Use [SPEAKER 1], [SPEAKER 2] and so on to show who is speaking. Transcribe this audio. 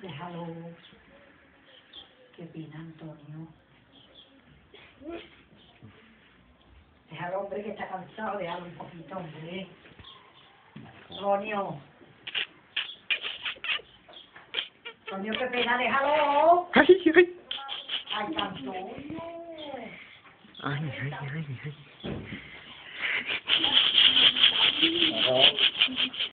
[SPEAKER 1] déjalo. ¿Qué opina Antonio? Déjalo, hombre, que está cansado, déjalo un poquito, hombre. Antonio. Antonio, qué pena, déjalo.
[SPEAKER 2] Ay, ay.
[SPEAKER 1] Ay, Antonio.
[SPEAKER 2] Ay, ay, ay, ay.